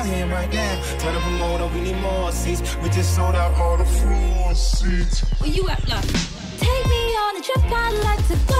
my hand right now. We need more seats. We just sold out all the floor seats. Where you at, love? Take me on a trip I'd like to go.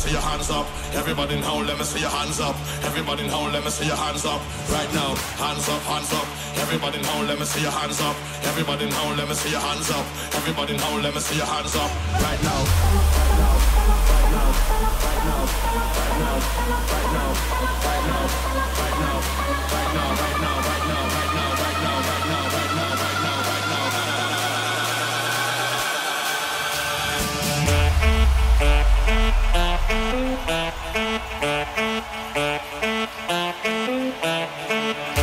See your hands up. Everybody in home, let me see your hands up. Everybody in home, let me see your hands up. Right now, hands up, hands up. Everybody in home, let me see your hands up. Everybody in home, let me see your hands up. Everybody in home, let me see your hands up. Right now. Hands Thank you.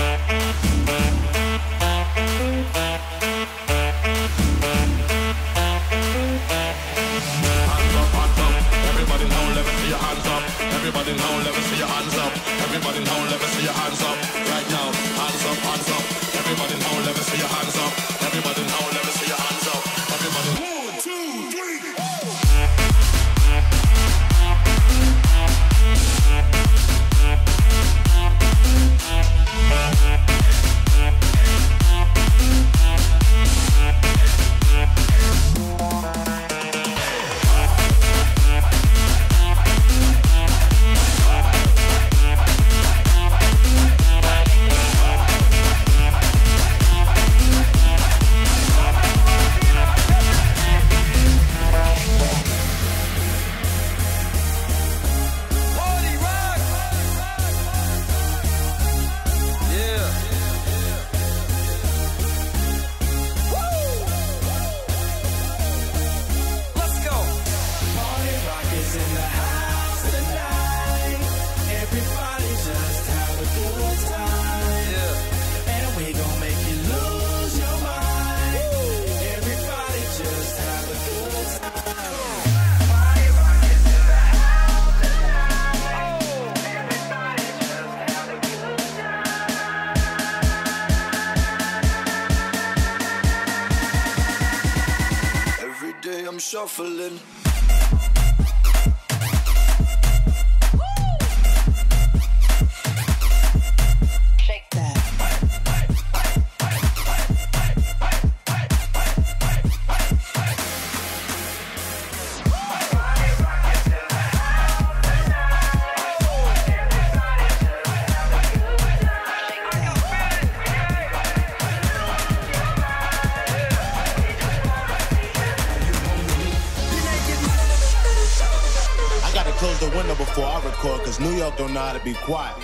Cause New York don't know how to be quiet.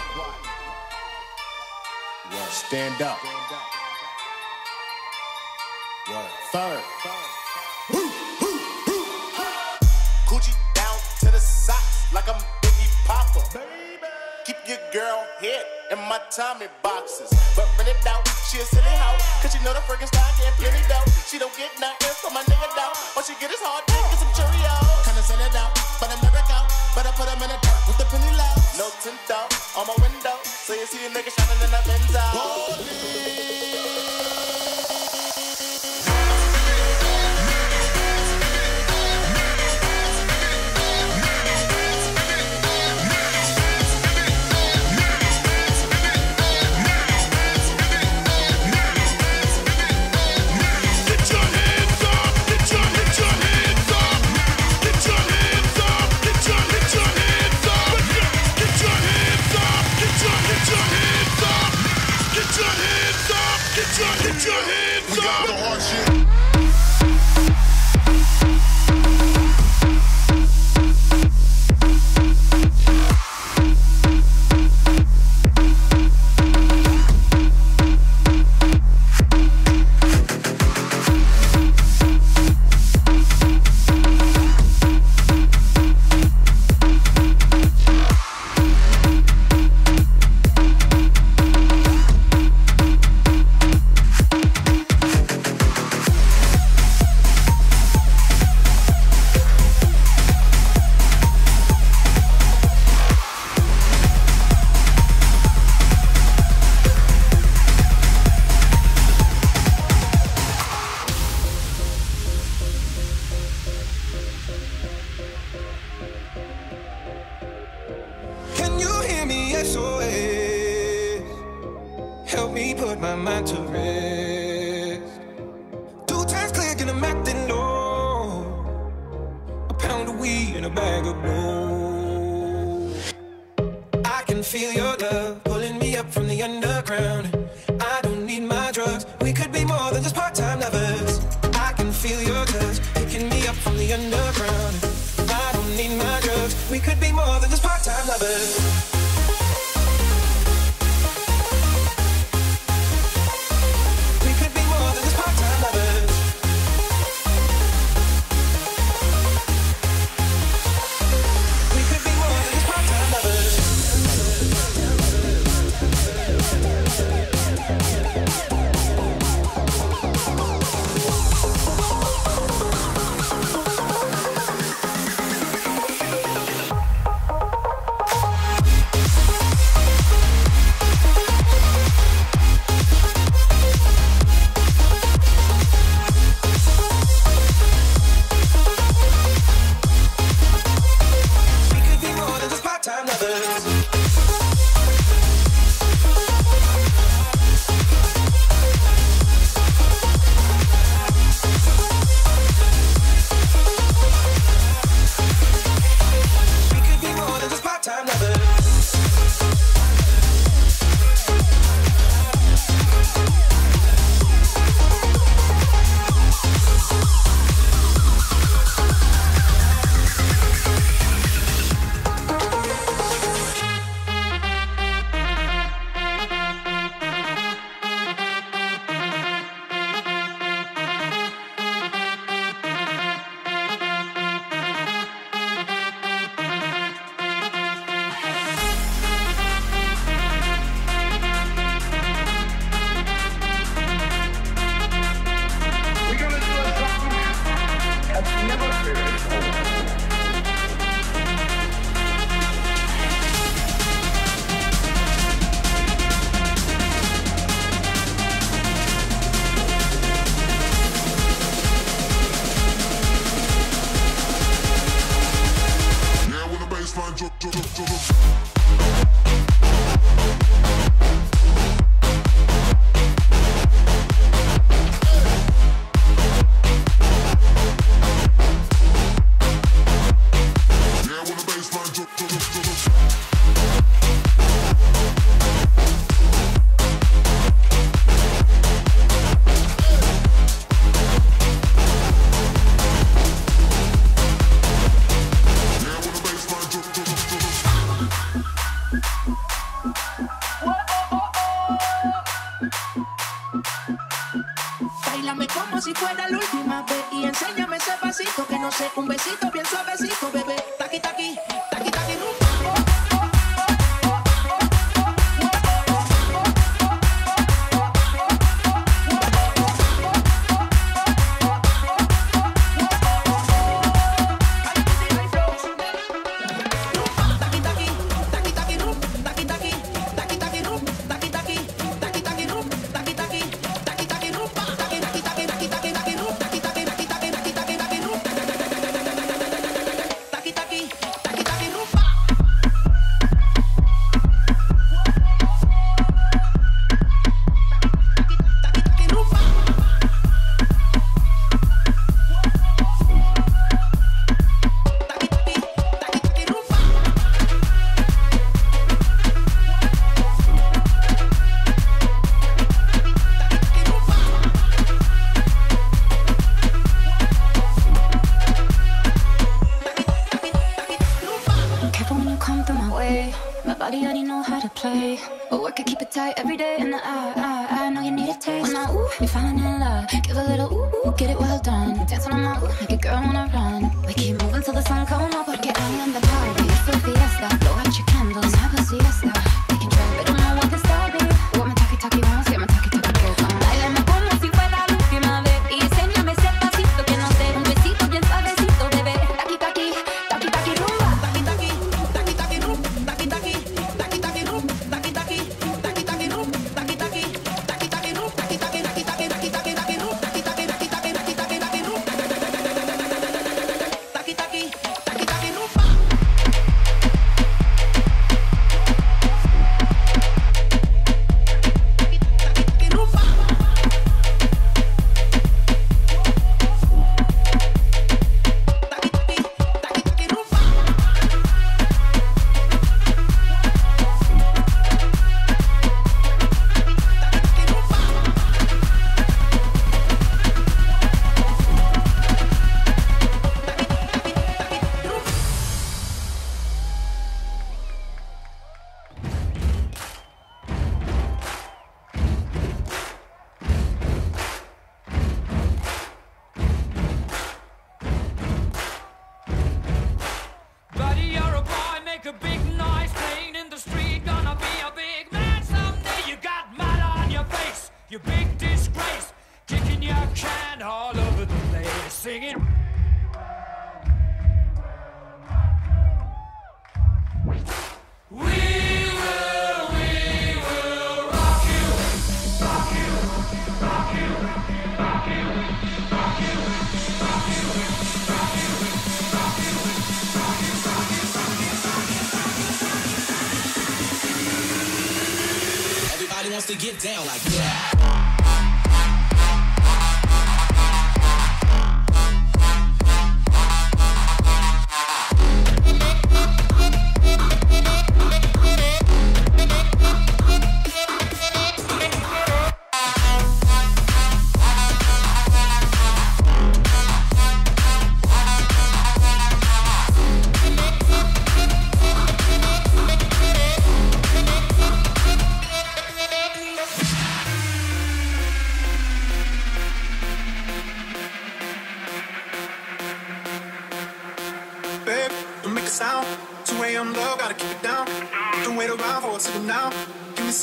Stand up. Third. Coochie down to the socks like I'm Biggie Papa. Keep your girl head in my Tommy boxes. But when it out, she a silly hoe. Cause she know the freaking style get plenty dough. She don't get nothing from my nigga dough. All she get is hard dick and some Cheerios. Kinda send it out, but I never out. But I put them in a dirt with the penny low. No tint out on my window. So you see a nigga shining in that Benzo. Get your Son, get your hands up! more than just part-time lovers Body already know how to play. But work I keep it tight every day. And I, I, I know you need a taste. When I ooh, you're falling in love. Give a little ooh, ooh get it well done. Dance on a ooh, make a girl wanna run. We keep moving till the sun come up. Porque I am the party, it's a fiesta. Blow out your like a big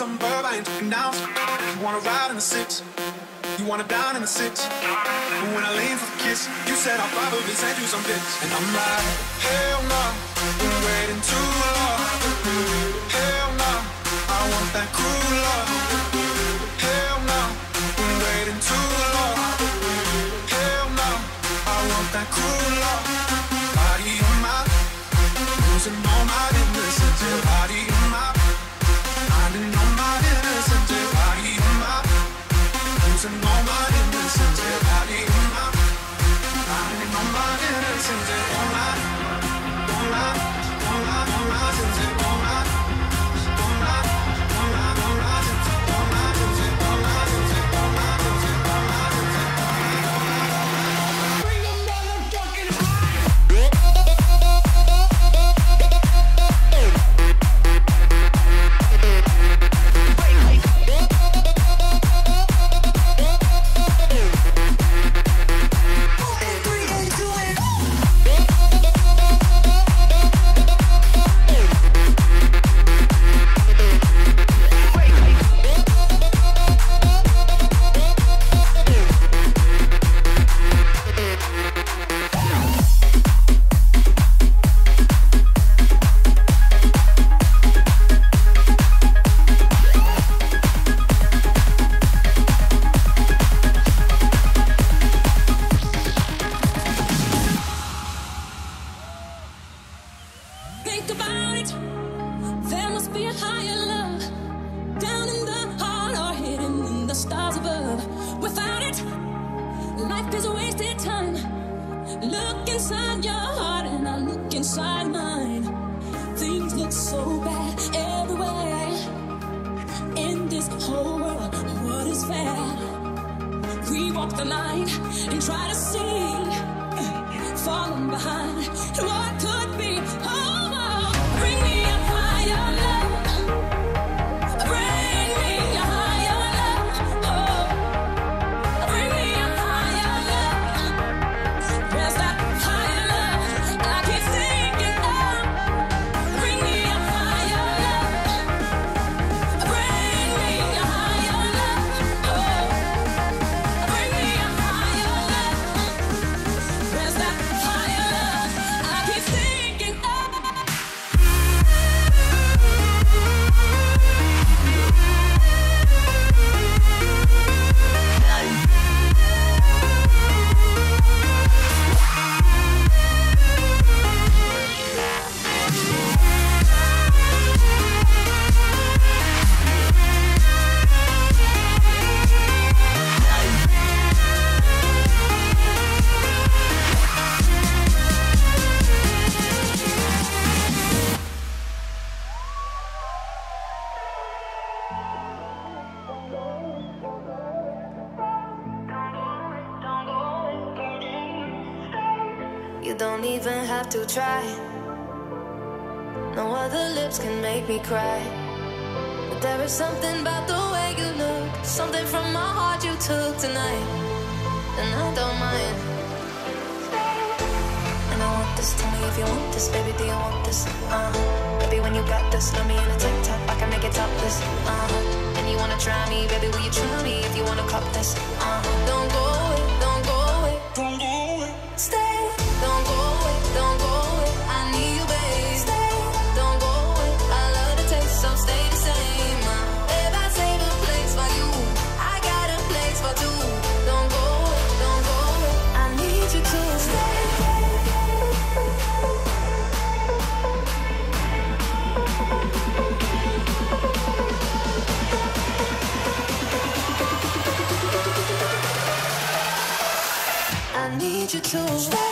Some suburb, I ain't talking down. You wanna ride in the six, you wanna down in the six. But when I lean for the kiss, you said I'll probably send you some bits. And I'm like, hell no, nah, been waiting too long. Hell no, nah, I want that cruise. This? Tell me if you want this, baby. Do you want this? Uh. Baby, when you got this, love me in a tank top. I can make it topless. Uh. And you wanna try me, baby? Will you try me if you wanna cop this? Uh. Don't go away, need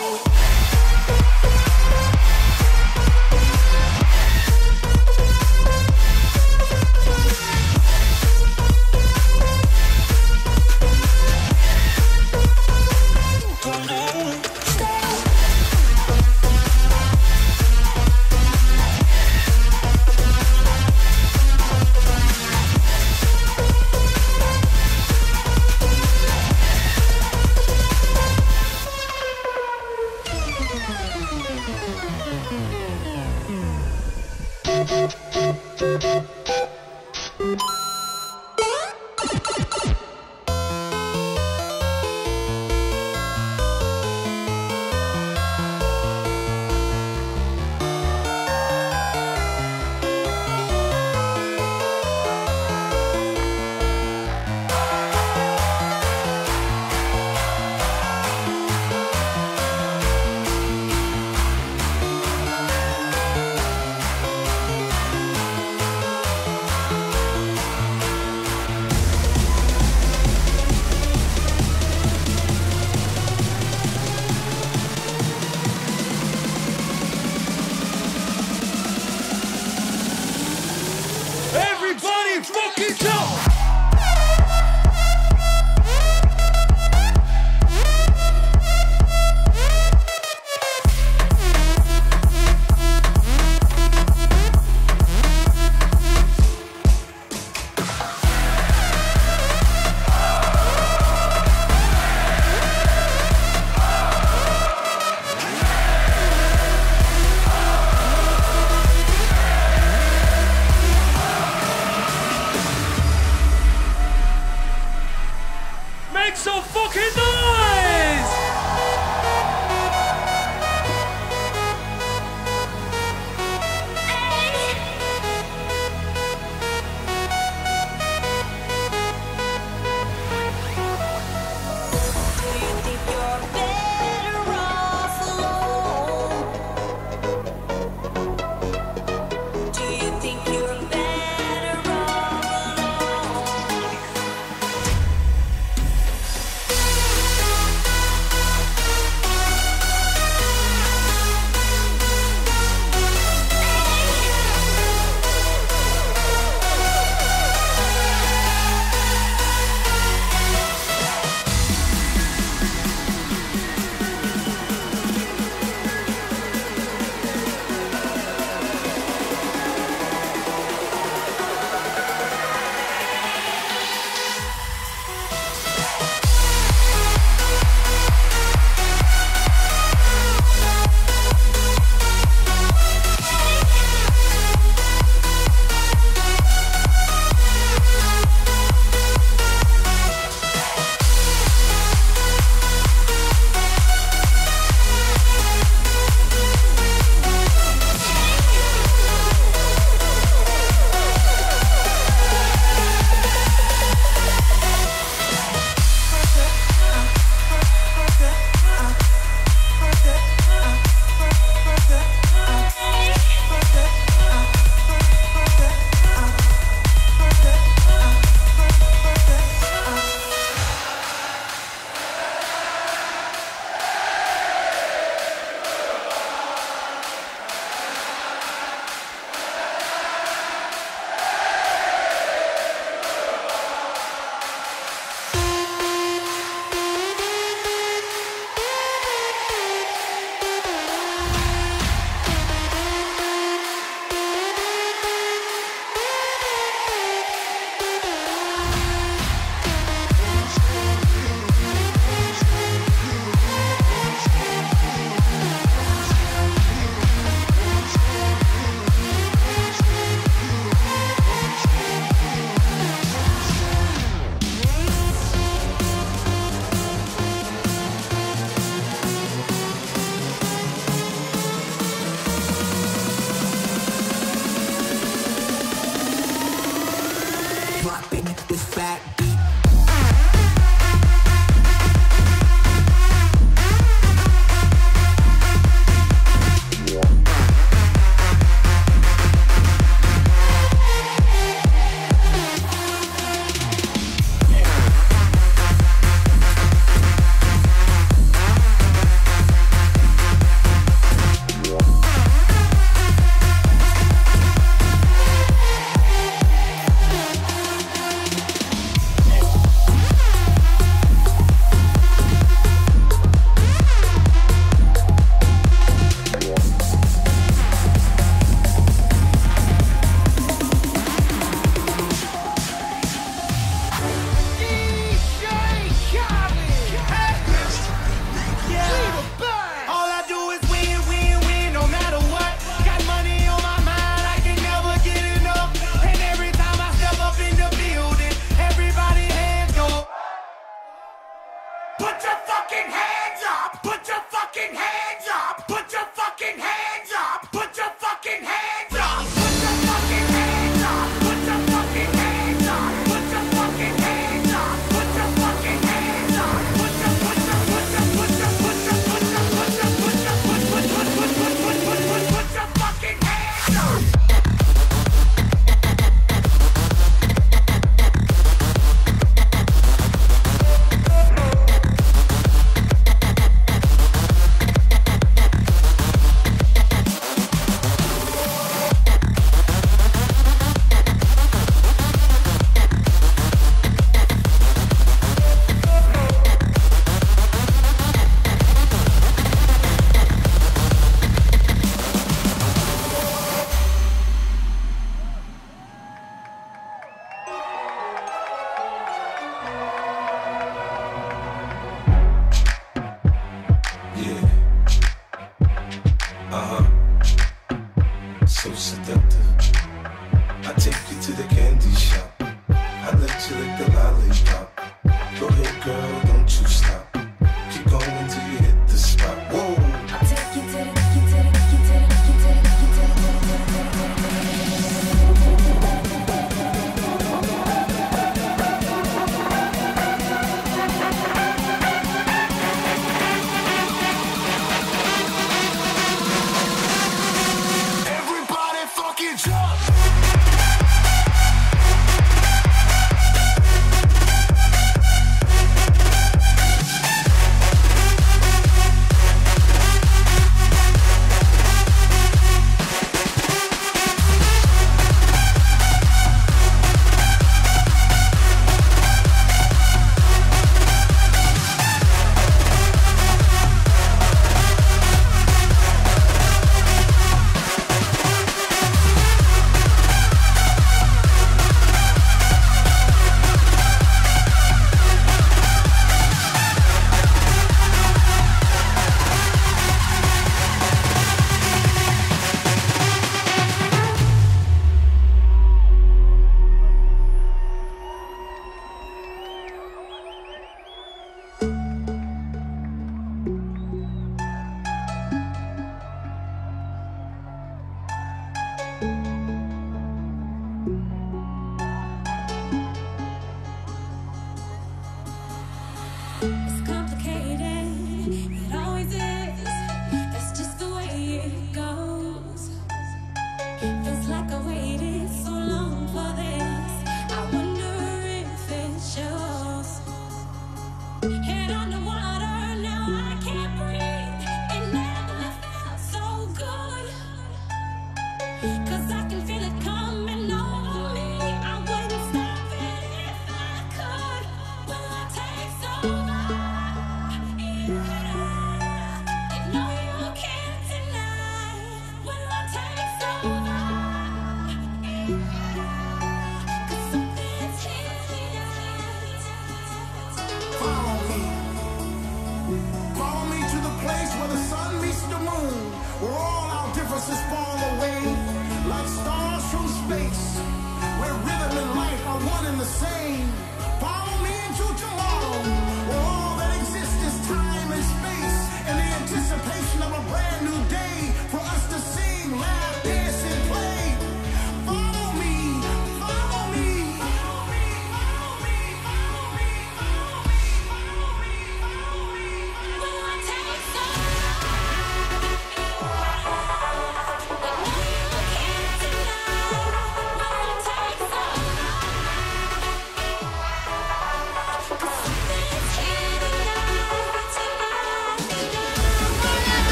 Hey.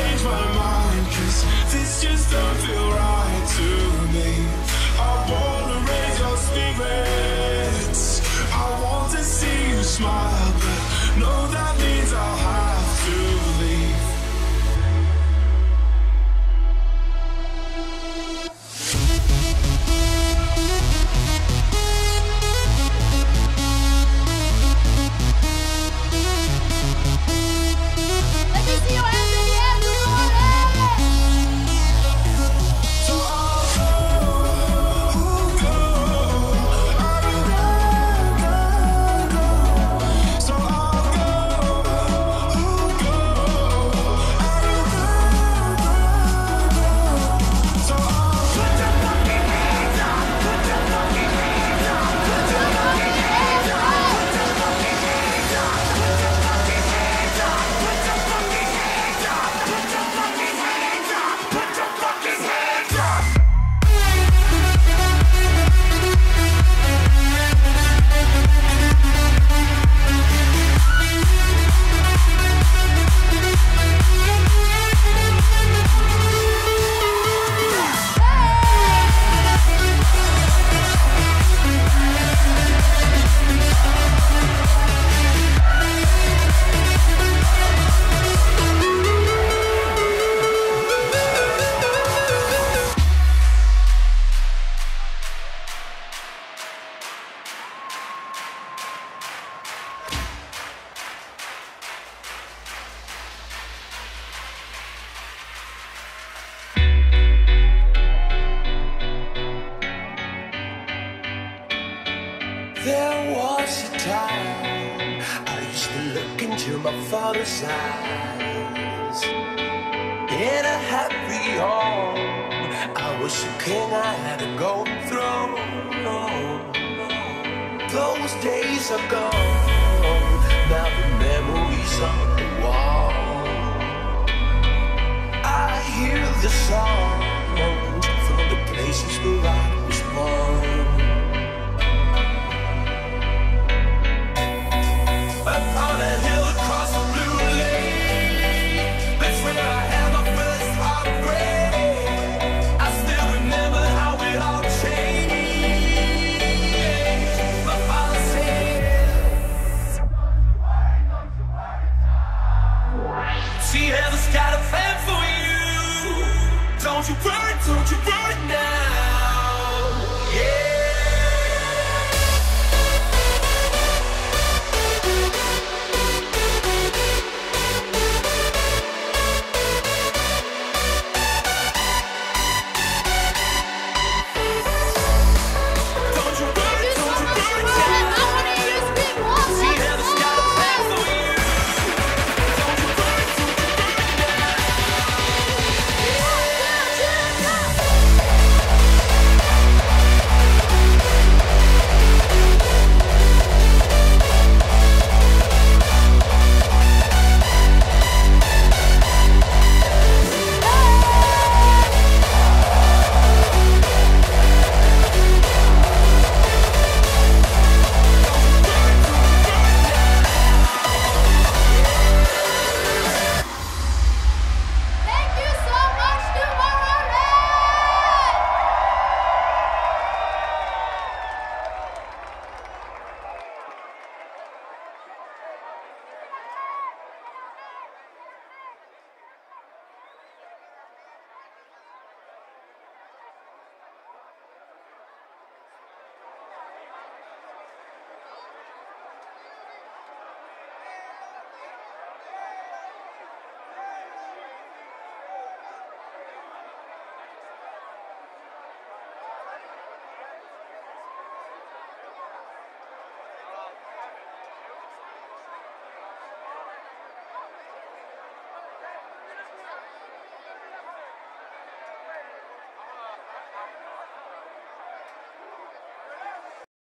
change my mind Cause this just don't feel right to me I wanna raise your spirits I want to see you smile but. was a king I had a golden throne. Those days are gone, now the memories on the wall. I hear the song from the places where I you.